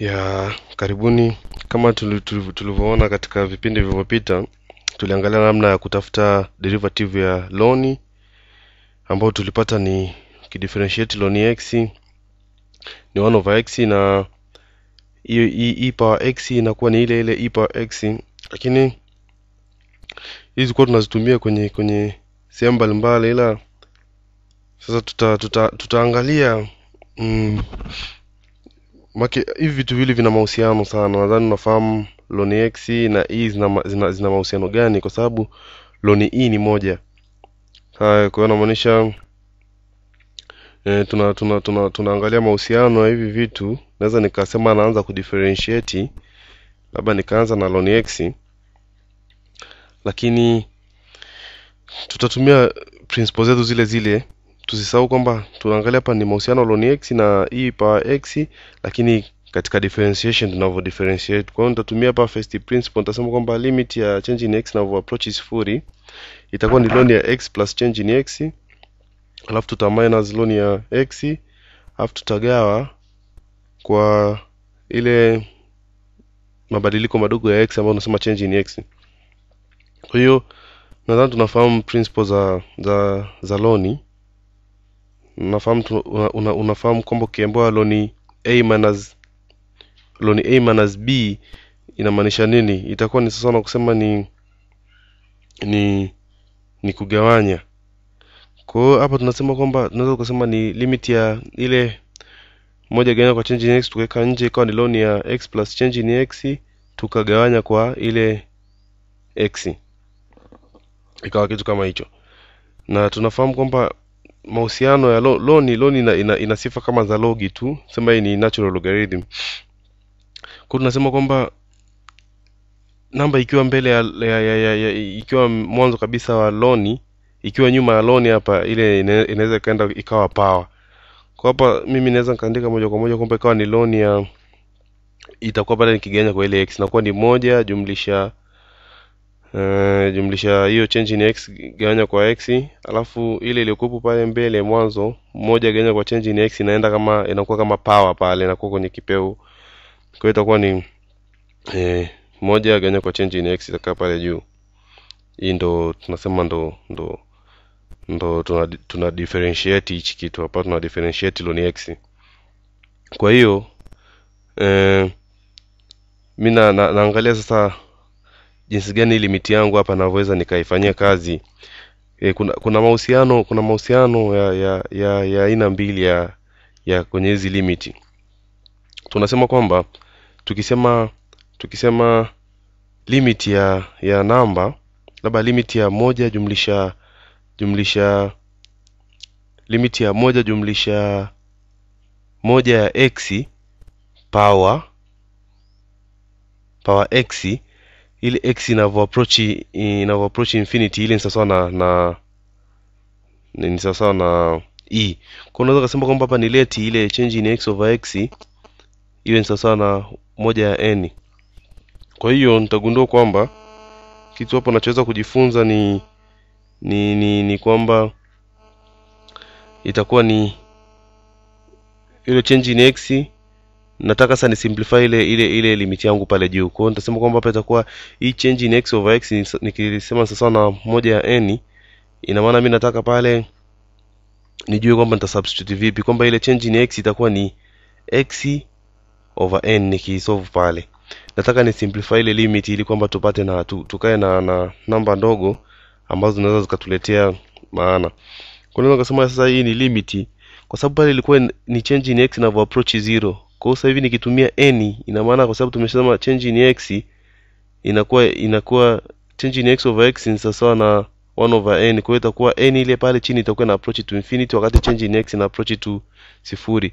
ya karibuni. Kama tuli- tuli- tulivyoona katika vipindi vilivyopita tuliangalia namna ya kutafuta derivative ya loni ambayo tulipata ni kidifferentiate loni x ni 1 over x na hiyo e, power x inakuwa ni ile ile e power x. Lakini hizi kuwa tunazitumia kwenye kwenye sehemu mbalimbali ila sasa tuta, tuta, tutaangalia mm, make hivi vitu vile vina mahusiano sana. Nadhani unafahamu loni x na e zina, zina, zina mahusiano gani? Kwa sababu loni e ni moja. Haya kwa hiyo namaanisha e, tuna, tuna, tuna, tunaangalia mahusiano ya hivi vitu. Naweza nikasema naanza kudifferentiate labda nikaanza na loni x. Lakini tutatumia principle zetu zile zile tusisahau kwamba tunaangalia hapa ni mahusiano loni x na e power x lakini katika differentiation tunavyo differentiate. Kwa hiyo nitatumia hapa first principle nitasema kwamba limit ya change in x inavyo approach sifuri itakuwa ni ln ya x plus change in x alafu tuta minus ln ya x alafu tutagawa kwa ile mabadiliko madogo ya x ambayo unasema change in x. Kwa hiyo nadhani tunafahamu principle za za za loni unafahamu una, una, unafahamu kwamba ukiambiwa loni a minus a minus b inamaanisha nini? Itakuwa ni sasa na kusema ni ni ni kugawanya. Kwa hiyo hapa tunasema kwamba tunaweza kusema ni limit ya ile moja gawanya kwa change in x tukaweka nje ikawa ni loni ya x plus change in x tukagawanya kwa ile x. Ikawa kitu kama hicho. Na tunafahamu kwamba mahusiano ya lo- loni loni ina, ina, ina sifa kama za logi tu sema hii ni natural logarithm. Kwa tunasema kwamba namba ikiwa mbele ya, ya, ya, ya, ya ikiwa mwanzo kabisa wa loni ikiwa nyuma ya loni hapa ile inaweza ikaenda ikawa power. Kwa hapa mimi naweza nikaandika moja kwa moja kwamba ikawa ni loni ya itakuwa pale nikigenya kwa ile x inakuwa ni moja jumlisha uh, jumlisha hiyo change in x gawanya kwa x. Alafu ile iliyokuwepo pale mbele mwanzo moja gawanya kwa change in x inaenda kama inakuwa kama power pale inakuwa kwenye kipeu. Kwa hiyo itakuwa ni eh, moja gawanya kwa change in x itakaa pale juu. Hii ndo tunasema ndo ndo ndo tuna, tuna differentiate hichi kitu hapa tuna differentiate loni x. Kwa hiyo eh, mi na, na, naangalia sasa jinsi gani limiti yangu hapa navyoweza nikaifanyia kazi? E, kuna kuna mahusiano kuna mahusiano ya ya ya ya aina mbili ya ya kwenye hizi limiti tunasema kwamba tukisema tukisema limit ya ya namba labda limit ya moja jumlisha jumlisha limit ya moja jumlisha moja ya x power power x ile x inavyo approach inavyo approach infinity. Ile ni na na ni sawasawa na e. Kwa unaweza kusema kwamba hapa ni leti ile change in x over x iwe ni sawasawa na moja ya n. Kwa hiyo nitagundua kwamba kitu hapo nachoweza kujifunza ni ni ni, ni kwamba itakuwa ni ile change in x nataka sasa ni simplify ile ile ile limit yangu pale juu. Kwa hiyo nitasema kwamba hapa itakuwa hii change in x over x nikisema sasa na moja ya n ina maana mimi nataka pale nijue kwamba nitasubstitute vipi kwamba ile change in x itakuwa ni x over n nikisolve pale. Nataka ni simplify ile limit ili kwamba tupate na tu, tukae na na namba ndogo ambazo zinaweza zikatuletea maana. Kwa hiyo nikasema sasa hii ni limit? Kwa sababu pale ilikuwa ni- change in x inavyo approach zero kwa hiyo sasa hivi nikitumia n ina maana kwa sababu tumesema change in x inakuwa inakuwa change in x over x ni sawasawa na 1 over n. Kwa hiyo itakuwa n ile pale chini itakuwa na approach to infinity wakati change in x ina approach to sifuri.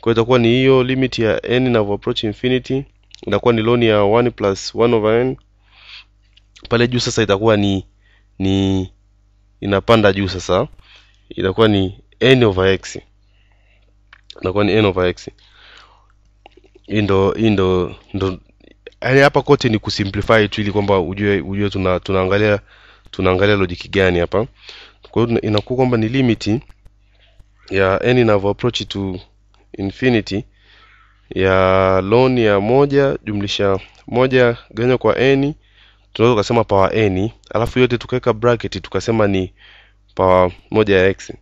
Kwa hiyo itakuwa ni hiyo limit ya n inavyo approach infinity inakuwa ni ln ya 1 plus 1 over n. Pale juu sasa itakuwa ni ni inapanda juu sasa. Itakuwa ni n over x. Inakuwa ni n over x hii ndo ndo ndo yani hapa kote ni kusimplify tu ili kwamba ujue ujue tuna tunaangalia tunaangalia logic gani hapa. Kwa hiyo inakuwa kwamba ni limit ya n inavyo approach to infinity ya ln ya moja jumlisha moja gawanywa kwa n tunaweza tukasema power n alafu yote tukaweka bracket tukasema ni power moja ya x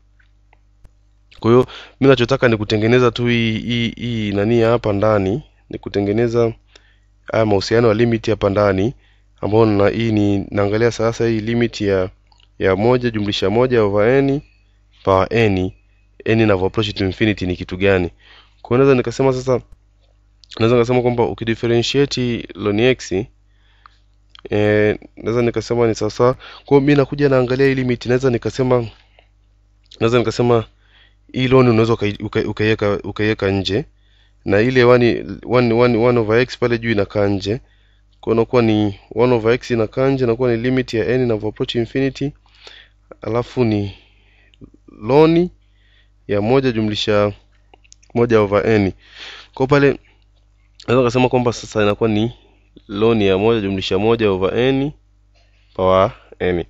kwa hiyo mi nachotaka ni kutengeneza tu hii hii hii nani hapa ndani ni kutengeneza haya mahusiano ya limit hapa ndani ambayo na hii ni naangalia sasa hii limit ya ya moja jumlisha moja over n power n n inavyo approach to infinity ni kitu gani? Kwa hiyo naweza nikasema sasa naweza nikasema kwamba ukidifferentiate ln x eh, naweza nikasema ni sasa kwa hiyo mimi nakuja naangalia hii limit naweza nikasema naweza nikasema hii loan unaweza ukai- ukai- ukaiweka ukaiweka nje. Na ile 1 over x pale juu inakaa nje. Kwa ni 1 over x inakaa nje inakuwa ni limit ya n inavyo approach infinity. Alafu ni loan ya moja jumlisha moja over n. Kwa pale naweza kusema kwamba sasa inakuwa ni loan ya moja jumlisha moja over n power n.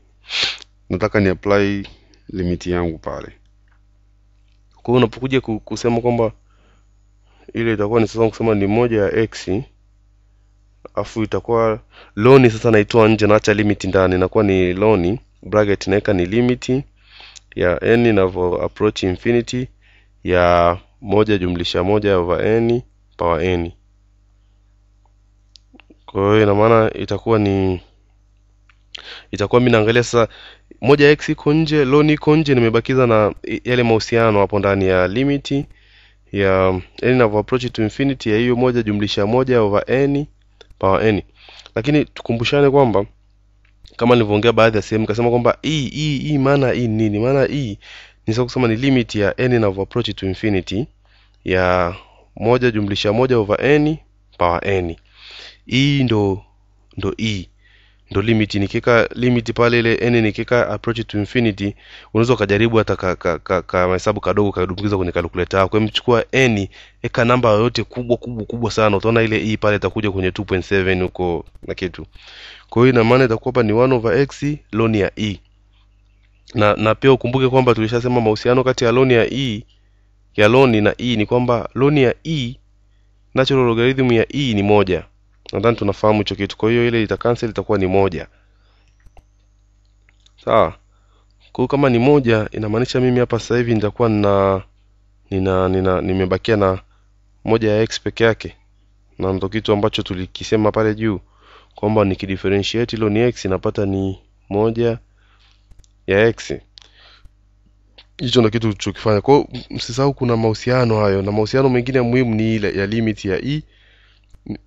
Nataka ni apply limit yangu pale kwa hiyo unapokuja kusema kwamba ile itakuwa ni sasa kusema ni moja ya x afu itakuwa loan sasa naitoa nje naacha limit ndani inakuwa ni loan bracket naweka ni limit ya n inavyo approach infinity ya moja jumlisha moja over n power n. Kwa hiyo ina maana itakuwa ni itakuwa mi naangalia sasa moja x iko nje loan iko nje nimebakiza na yale mahusiano hapo ndani ya limit ya n inavyo approach to infinity ya hiyo moja jumlisha moja over n power n. Lakini tukumbushane kwamba kama nilivyoongea baadhi ya sehemu nikasema kwamba e e e maana hii nini? Maana hii ni sasa kusema ni limit ya n inavyo approach to infinity ya moja jumlisha moja over n power n. Hii ndo ndo hii ndo limit nikiweka limit pale ile n nikiweka approach to infinity unaweza ukajaribu hata ka, ka, ka, ka mahesabu kadogo kadumbukiza kwenye calculator yako. Mchukua n eka namba yoyote kubwa kubwa kubwa sana utaona ile e pale itakuja kwenye 2.7 huko na kitu. Kwa hiyo ina maana itakuwa hapa ni 1 over x ln ya e. Na na pia ukumbuke kwamba tulishasema mahusiano kati ya ln ya e ya ln na e ni kwamba ln ya e natural logarithm ya e ni moja nadhani tunafahamu hicho kitu. Kwa hiyo ile ita cancel itakuwa ni moja. Sawa? Kwa kama ni moja inamaanisha mimi hapa sasa hivi nitakuwa na nina nina nimebakia na moja ya x peke yake. Na ndo kitu ambacho tulikisema pale juu kwamba nikidifferentiate hilo ni x inapata ni moja ya x. Hicho ndo kitu tulichokifanya. Kwa hiyo msisahau kuna mahusiano hayo. Na mahusiano mengine muhimu ni ile ya limit ya e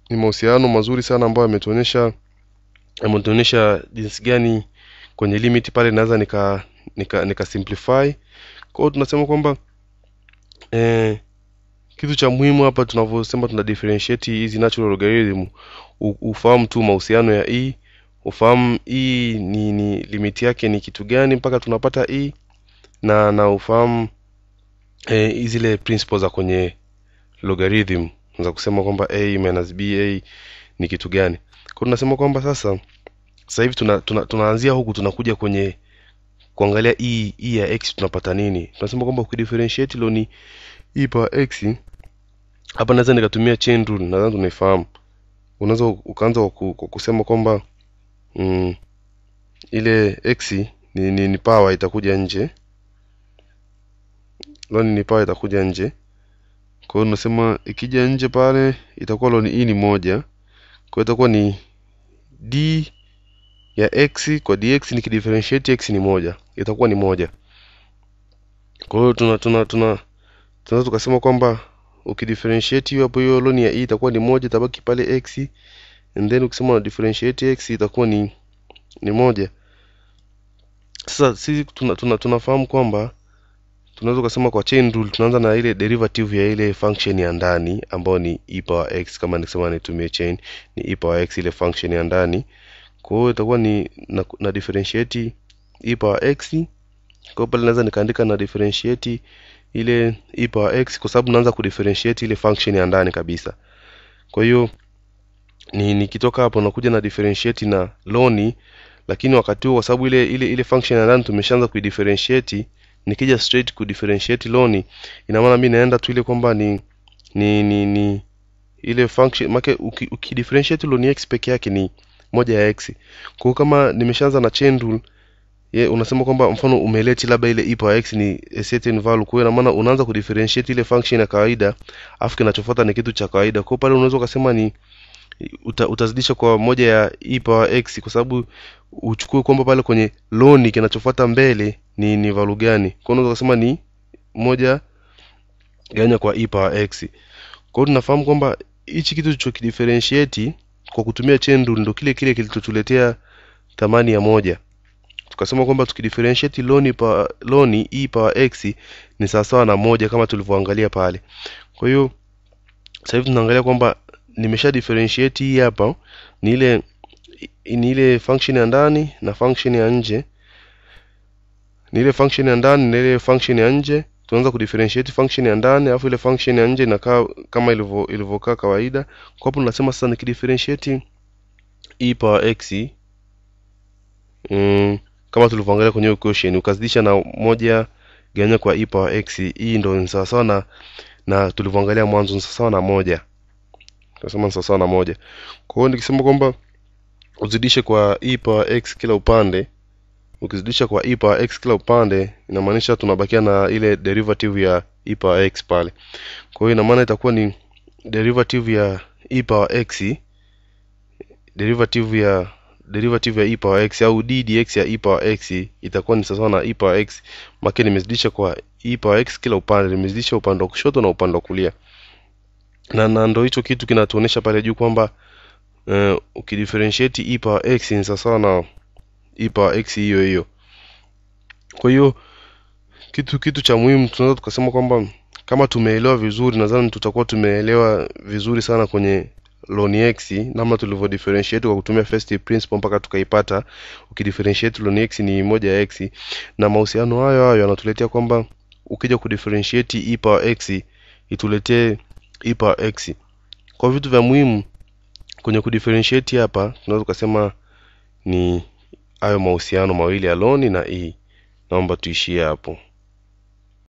ni mahusiano mazuri sana ambayo yametuonyesha yametuonyesha jinsi gani kwenye limit pale naweza nika nika, nika simplify. Kwa hiyo tunasema kwamba eh, kitu cha muhimu hapa tunavyosema tuna differentiate hizi natural logarithm. Ufahamu tu mahusiano ya e ufahamu e ni, ni limit yake ni kitu gani mpaka tunapata e na na ufahamu eh, zile principles za kwenye logarithm za kusema kwamba a minus b a ni kitu gani? Kwa tunasema kwamba sasa sasa hivi tuna, tuna, tunaanzia huku tunakuja kwenye kuangalia e, e ya x tunapata nini. Tunasema kwamba ukidifferentiate lo ni e power x hapa naweza nikatumia chain rule nadhani tunaifahamu unaweza ukaanza kusema kwamba mm, ile x ni, ni, ni power itakuja nje. Loni ni power itakuja nje kwa hiyo tunasema ikija nje pale itakuwa loni hii ni moja. Kwa hiyo itakuwa ni d ya x kwa dx nikidifferentiate x ni moja. Itakuwa ni moja. Kwa hiyo tuna tuna tuna tunaweza tukasema kwamba ukidifferentiate hiyo hapo hiyo loni ya e itakuwa ni moja itabaki pale x. And then ukisema na differentiate x itakuwa ni ni moja. Sasa sisi tuna, tuna, tunafahamu kwamba tunaweza kusema kwa chain rule tunaanza na ile derivative ya ile function ya ndani ambayo ni e power x kama nikisema nitumie chain ni e power x ile function ya ndani. Kwa hiyo itakuwa ni na, na differentiate e power x. Kwa pale naweza nikaandika na differentiate ile e power x kwa sababu naanza kudifferentiate ile function ya ndani kabisa. Kwa hiyo ni nikitoka hapo nakuja na differentiate na loni lakini wakati huo kwa sababu ile ile ile function ya ndani tumeshaanza kuidifferentiate nikija straight ku differentiate loan ina maana mimi naenda tu ile kwamba ni ni ni ni ile function make uki, uki differentiate loan x peke yake ni moja ya x. Kwa hiyo kama nimeshaanza na chain rule ye, unasema kwamba mfano umeleti labda ile power x ni a certain value kwa hiyo ina maana unaanza ku differentiate ile function ya kawaida afu kinachofuata ni kitu cha kawaida. Kwa hiyo pale unaweza ukasema ni uta, utazidisha kwa moja ya e power x kwa sababu uchukue kwamba pale kwenye loni kinachofuata mbele ni ni value gani? Kwa hiyo unaweza ni moja ganya kwa e power x. Kwa hiyo tunafahamu kwamba hichi kitu tulichokidifferentiate kwa kutumia chain rule ndo kile kile kilichotuletea thamani ya moja. Tukasema kwamba tukidifferentiate loni pa loni e power x ni sawasawa na moja kama tulivyoangalia pale. Kwa hiyo sasa hivi tunaangalia kwamba nimesha differentiate hii hapa. Ni ile ni ile function ya ndani na function ya nje. Ni ile function ya ndani na ile function ya nje. Tunaanza kudifferentiate function ya ndani alafu ile function ya nje inakaa kama ilivyo ilivyokaa kawaida. Kwa hapo tunasema sasa nikidifferentiate e power x mm, kama tulivyoangalia kwenye equation ukazidisha na moja ganya kwa e power x. Hii ndio ni sawasawa na na tulivyoangalia mwanzo ni sawasawa na moja tunasema ni sawasawa na moja. Kwa hiyo nikisema kwamba uzidishe kwa e power x kila upande ukizidisha kwa e power x kila upande inamaanisha tunabakia na ile derivative ya e power x pale. Kwa hiyo ina maana itakuwa ni derivative ya e power x derivative ya derivative ya e power x au d dx ya e power x itakuwa ni sawasawa na e power x. Make nimezidisha kwa e power x kila upande nimezidisha upande wa kushoto na upande wa kulia na, na ndo hicho kitu kinatuonesha pale juu kwamba uh, ukidifferentiate e power x ni sawasawa na e power x hiyo hiyo. Kwa hiyo kitu kitu cha muhimu tunaweza tukasema kwamba kama tumeelewa vizuri nadhani tutakuwa tumeelewa vizuri sana kwenye ln x namna tulivyo differentiate kwa kutumia first principle mpaka tukaipata. Ukidifferentiate ln x ni moja ya x. Na mahusiano hayo hayo yanatuletea kwamba ukija kudifferentiate e power x ituletee e power x. Kwa vitu vya muhimu kwenye kudifferentiate hapa tunaweza tukasema ni hayo mahusiano mawili ya loan na e. Naomba tuishie hapo